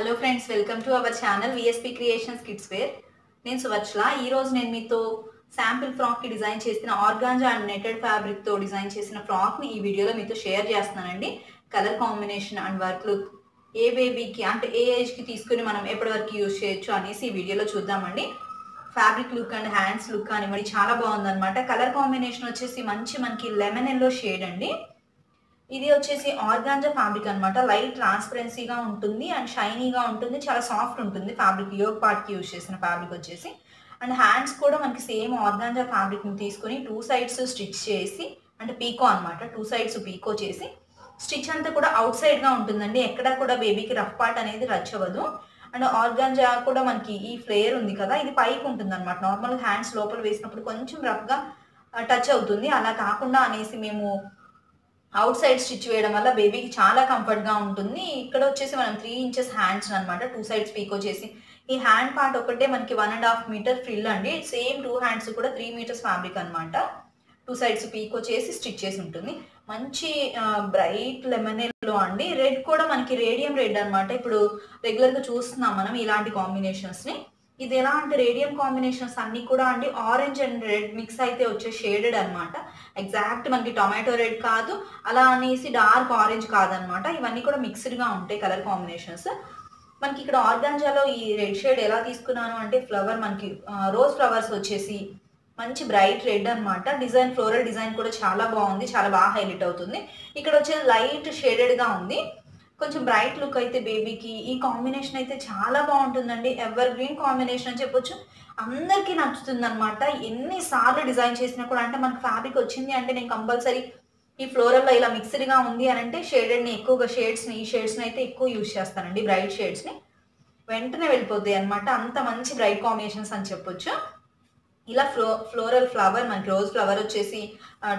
Hello friends welcome to our channel VSP creations kids where నేను సువచ్ల ఈరోజు నేను మీతో శాంపిల్ ఫ్రాక్కి డిజైన్ చేసిన ఆర్గాంజా అండ్ నెటెడ్ ఫ్యాబ్రిక్తో డిజైన్ చేసిన ఫ్రాక్ని ఈ వీడియోలో మీతో షేర్ చేస్తున్నానండి. Colour combination and work look ఏ బేబీకి అంటే ఏ ఏజ్కి తీసుకుని మనం ఎప్పటి వరకు యూజ్ చేయొచ్చు అనేసి ఈ వీడియోలో చూద్దామండి. Fabric look and hands look కానివ్వండి చాలా బాగుందన్నమాట. కలర్ కాంబినేషన్ వచ్చేసి మంచి మనకి లెమన్ ఎల్లో షేడ్ అండి. ఇది వచ్చేసి ఆర్గాంజా ఫ్యాబ్రిక్ అనమాట లైట్ ట్రాన్స్పరెన్సీగా ఉంటుంది అండ్ షైనీగా ఉంటుంది. చాలా సాఫ్ట్ ఉంటుంది ఫ్యాబ్రిక్ యోగ్ పార్ట్కి యూజ్ చేసిన ఫ్యాబ్రిక్ వచ్చేసి. అండ్ హ్యాండ్స్ కూడా మనకి సేమ్ ఆర్గాంజా ఫ్యాబ్రిక్ని తీసుకొని టూ సైడ్స్ స్టిచ్ చేసి అంటే పీకో అనమాట టూ సైడ్స్ పీకో చేసి స్టిచ్ అంతా కూడా అవుట్ సైడ్గా ఉంటుందండి. ఎక్కడ కూడా బేబీకి రఫ్ పార్ట్ అనేది రచ్ అవ్వదు అండ్ ఆర్గాంజా కూడా మనకి ఈ ఫ్లేయర్ ఉంది కదా ఇది పైకి ఉంటుంది అనమాట నార్మల్ హ్యాండ్స్ లోపల వేసినప్పుడు కొంచెం రఫ్గా టచ్ అవుతుంది. అలా కాకుండా అనేసి మేము అవుట్ సైడ్ స్టిచ్ వేయడం వల్ల బేబీకి చాలా కంఫర్ట్గా ఉంటుంది. ఇక్కడ వచ్చేసి మనం త్రీ ఇంచెస్ హ్యాండ్స్ అనమాట టూ సైడ్స్ పీకో చేసి. ఈ హ్యాండ్ పార్ట్ ఒకటే మనకి one and half meter frill అండి. సేమ్ టూ హ్యాండ్స్ కూడా త్రీ మీటర్స్ ఫ్యాబ్రిక్ అనమాట టూ సైడ్స్ పీకో చేసి స్టిచ్ చేసి ఉంటుంది. మంచి బ్రైట్ లెమన్ ఎల్లో అండి. రెడ్ కూడా మనకి రేడియం రెడ్ అనమాట ఇప్పుడు రెగ్యులర్గా చూస్తున్నాం మనం ఇలాంటి కాంబినేషన్స్ని ఇది ఎలా అంటే రేడియం కాంబినేషన్స్ అన్ని కూడా అండి. ఆరెంజ్ అండ్ రెడ్ మిక్స్ అయితే వచ్చే షేడెడ్ అనమాట ఎగ్జాక్ట్ మనకి టొమాటో రెడ్ కాదు. అలా అనేసి డార్క్ ఆరెంజ్ కాదనమాట ఇవన్నీ కూడా మిక్స్డ్గా ఉంటాయి కలర్ కాంబినేషన్స్ మనకి ఇక్కడ ఆర్గాంజాలో ఈ రెడ్ షేడ్ ఎలా తీసుకున్నాను అంటే ఫ్లవర్ మనకి రోజ్ ఫ్లవర్స్ వచ్చేసి మంచి బ్రైట్ రెడ్ అనమాట డిజైన్ ఫ్లోరల్ డిజైన్ కూడా చాలా బాగుంది. చాలా బాగా హైలైట్ అవుతుంది. ఇక్కడ వచ్చేది లైట్ షేడెడ్గా ఉంది. కొంచెం బ్రైట్ లుక్ అయితే బేబీకి ఈ కాంబినేషన్ అయితే చాలా బాగుంటుందండి. ఎవర్ గ్రీన్ కాంబినేషన్ అని చెప్పొచ్చు. అందరికీ నచ్చుతుంది అనమాట ఎన్నిసార్లు డిజైన్ చేసినా కూడా అంటే మనకు ఫ్యాబ్రిక్ వచ్చింది అంటే నేను కంపల్సరీ ఈ ఫ్లోరల్లో ఇలా మిక్స్డ్గా ఉంది అని అంటే షేడెడ్ని ఎక్కువగా షేడ్స్ని ఈ షేడ్స్ని అయితే ఎక్కువ యూజ్ చేస్తానండి. బ్రైట్ షేడ్స్ని వెంటనే వెళ్ళిపోతాయి అనమాట అంత మంచి బ్రైట్ కాంబినేషన్స్ అని చెప్పొచ్చు. ఇలా ఫ్లో ఫ్లోరల్ ఫ్లవర్ మనకి రోజ్ ఫ్లవర్ వచ్చేసి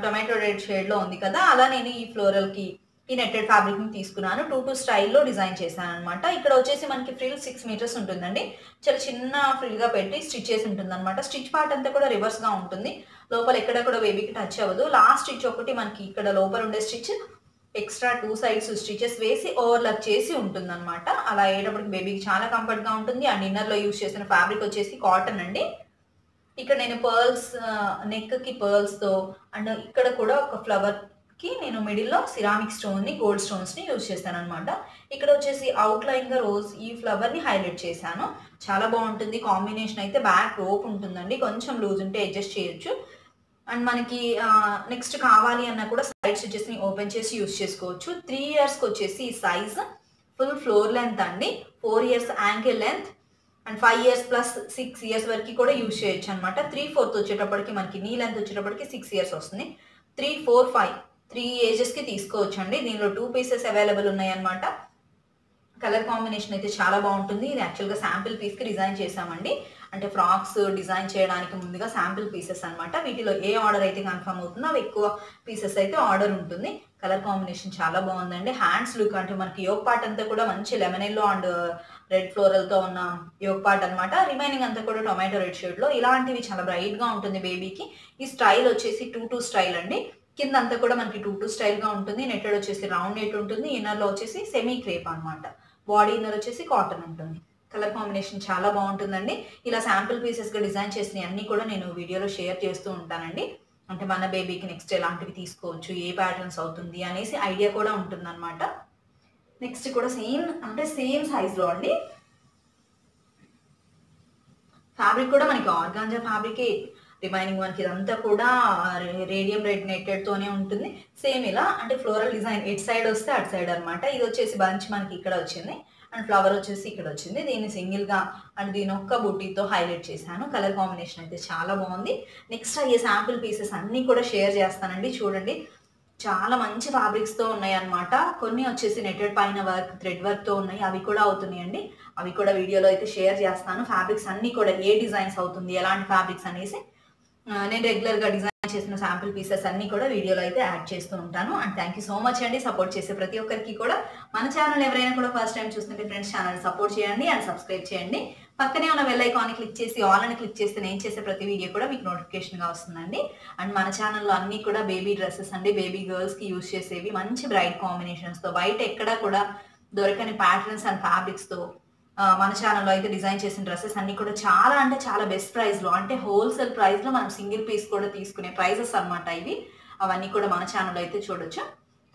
టొమాటో రెడ్ షేడ్లో ఉంది కదా అలా నేను ఈ ఫ్లోరల్కి ఈ నెట్టెడ్ ఫ్యాబ్రిక్ని తీసుకున్నాను. టూ టూ స్టైల్లో డిజైన్ చేశాను అనమాట ఇక్కడ వచ్చేసి మనకి ఫ్రిల్ సిక్స్ మీటర్స్ ఉంటుందండి. చాలా చిన్న ఫ్రిల్గా పెట్టి స్టిచ్ చేసి ఉంటుంది అనమాట స్టిచ్ పార్ట్ అంతా కూడా రివర్స్గా ఉంటుంది. లోపల ఎక్కడ కూడా బేబీకి టచ్ అవ్వదు. లాస్ట్ స్టిచ్ ఒకటి మనకి ఇక్కడ లోపల ఉండే stitch extra two sides stitches వేసి ఓవర్లాక్ చేసి ఉంటుందన్నమాట. అలా అయ్యేటప్పటికి బేబీకి చాలా కంఫర్ట్గా ఉంటుంది. అండ్ ఇన్నర్లో యూస్ చేసిన ఫ్యాబ్రిక్ వచ్చేసి కాటన్ అండి. ఇక్కడ నేను పర్ల్స్ నెక్కి పర్ల్స్తో అండ్ ఇక్కడ కూడా ఒక ఫ్లవర్ కి నేను మిడిల్లో సిరామిక్ స్టోన్ని గోల్డ్ స్టోన్స్ని యూజ్ చేస్తాను అనమాట ఇక్కడ వచ్చేసి అవుట్ రోజ్ ఈ ఫ్లవర్ని హైలైట్ చేశాను. చాలా బాగుంటుంది. కాంబినేషన్ అయితే బ్యాక్ రోప్ ఉంటుందండి. కొంచెం లూజ్ ఉంటే అడ్జస్ట్ చేయొచ్చు. అండ్ మనకి నెక్స్ట్ కావాలి అన్నా కూడా సైడ్ స్టిచెస్ని ఓపెన్ చేసి యూజ్ చేసుకోవచ్చు. త్రీ ఇయర్స్కి వచ్చేసి ఈ సైజ్ ఫుల్ ఫ్లోర్ లెంత్ అండి. Four years ankle length and five years plus six years వరకు కూడా యూజ్ చేయొచ్చు అనమాట త్రీ ఫోర్త్ వచ్చేటప్పటికి మనకి నీ లెంత్ వచ్చేటప్పటికి సిక్స్ ఇయర్స్ వస్తుంది. త్రీ ఫోర్ ఫైవ్ త్రీ ఏజెస్కి తీసుకోవచ్చు అండి దీనిలో టూ పీసెస్ అవైలబుల్ ఉన్నాయి అనమాట కలర్ కాంబినేషన్ అయితే చాలా బాగుంటుంది. ఇది యాక్చువల్గా శాంపిల్ పీస్కి డిజైన్ చేసామండి అంటే ఫ్రాక్స్ డిజైన్ చేయడానికి ముందుగా శాంపిల్ పీసెస్ అనమాట వీటిలో ఏ ఆర్డర్ అయితే కన్ఫర్మ్ అవుతుందో అవి ఎక్కువ పీసెస్ అయితే ఆర్డర్ ఉంటుంది. కలర్ కాంబినేషన్ చాలా బాగుందండి. హ్యాండ్స్ లుక్ అంటే మనకి యోగ్ పార్ట్ అంతా కూడా మంచి లెమన్ ఎల్లో అండ్ రెడ్ ఫ్లోరల్తో ఉన్న యోగ్ పార్ట్ అనమాట రిమైనింగ్ అంతా కూడా టొమాటో రెడ్ షేడ్లో ఇలాంటివి చాలా బ్రైట్గా ఉంటుంది బేబీకి ఈ స్టైల్ వచ్చేసి టూ టూ స్టైల్ అండి. కింద అంతా కూడా మనకి టూ టూ స్టైల్గా ఉంటుంది. నెట్టెడ్ వచ్చేసి రౌండ్ నెట్ ఉంటుంది. ఇన్నర్లో వచ్చేసి సెమీ క్రేప్ అనమాట బాడీ ఇన్నర్ వచ్చేసి కాటన్ ఉంటుంది. కలర్ కాంబినేషన్ చాలా బాగుంటుందండి. ఇలా శాంపిల్ పీసెస్గా డిజైన్ చేసిన అన్నీ కూడా నేను వీడియోలో షేర్ చేస్తూ ఉంటానండి. అంటే మన బేబీకి నెక్స్ట్ ఎలాంటివి తీసుకోవచ్చు ఏ ప్యాటర్న్స్ అవుతుంది అనేసి ఐడియా కూడా ఉంటుందన్నమాట. నెక్స్ట్ కూడా సేమ్ అంటే సేమ్ సైజులో అండి. ఫ్యాబ్రిక్ కూడా మనకి ఆర్గాంజా ఫ్యాబ్రికే రిమైనింగ్ మనకి ఇదంతా కూడా రేడియం రెడ్ నెట్టెడ్తోనే ఉంటుంది. సేమ్ ఇలా అంటే ఫ్లోరల్ డిజైన్ ఎట్ సైడ్ వస్తే అటు సైడ్ అనమాట ఇది వచ్చేసి బంచ్ మనకి ఇక్కడ వచ్చింది. అండ్ ఫ్లవర్ వచ్చేసి ఇక్కడ వచ్చింది. దీన్ని సింగిల్గా అండ్ దీని ఒక్క బుట్టీతో హైలైట్ చేశాను. కలర్ కాంబినేషన్ అయితే చాలా బాగుంది. నెక్స్ట్ అయ్యే శాంపిల్ పీసెస్ అన్నీ కూడా షేర్ చేస్తానండి. చూడండి. చాలా మంచి ఫ్యాబ్రిక్స్తో ఉన్నాయన్నమాట ఉన్నాయి అనమాట కొన్ని వచ్చేసి నెట్టెడ్ పైన వర్క్ థ్రెడ్ వర్క్తో ఉన్నాయి. అవి కూడా అవుతున్నాయండి. అవి కూడా వీడియోలో అయితే షేర్ చేస్తాను. ఫ్యాబ్రిక్స్ అన్నీ కూడా ఏ డిజైన్స్ అవుతుంది ఎలాంటి ఫ్యాబ్రిక్స్ అనేసి నేను రెగ్యులర్గా డిజైన్ చేసిన శాంపుల్ పీసెస్ అన్నీ కూడా వీడియోలో అయితే యాడ్ చేస్తూ ఉంటాను. And thank you so much అండి. సపోర్ట్ చేసే ప్రతి ఒక్కరికి కూడా. మన ఛానల్ ఎవరైనా కూడా ఫస్ట్ టైం చూస్తుంటే ఫ్రెండ్స్ ఛానల్ సపోర్ట్ చేయండి అండ్ సబ్స్క్రైబ్ చేయండి. పక్కనే ఉన్న బెల్ ఐకాన్ క్లిక్ చేసి ఆల్ అని క్లిక్ చేస్తే నేను చేసే ప్రతి వీడియో కూడా మీకు నోటిఫికేషన్గా వస్తుందండి. అండ్ మన ఛానల్లో అన్ని కూడా బేబీ డ్రెస్సెస్ అండి. బేబీ గర్ల్స్కి యూజ్ యూస్ చేసేవి మంచి బ్రైట్ కాంబినేషన్స్తో బయట ఎక్కడా కూడా దొరకని ప్యాటర్న్స్ అండ్ ఫ్యాబ్రిక్స్తో మన ఛానల్లో అయితే డిజైన్ చేసిన డ్రెస్సెస్ అన్ని కూడా చాలా అంటే చాలా బెస్ట్ ప్రైస్లో అంటే హోల్సేల్ ప్రైస్లో మనం సింగిల్ పీస్ కూడా తీసుకునే ప్రైజెస్ అన్నమాట ఇవి. అవన్నీ కూడా మన ఛానల్లో అయితే చూడొచ్చు.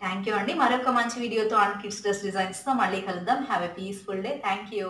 థ్యాంక్ యూ అండి. మరొక మంచి వీడియోతో అండ్ కిడ్స్ డ్రెస్ డిజైన్స్తో మళ్ళీ కలుద్దాం. Have a peaceful day thank you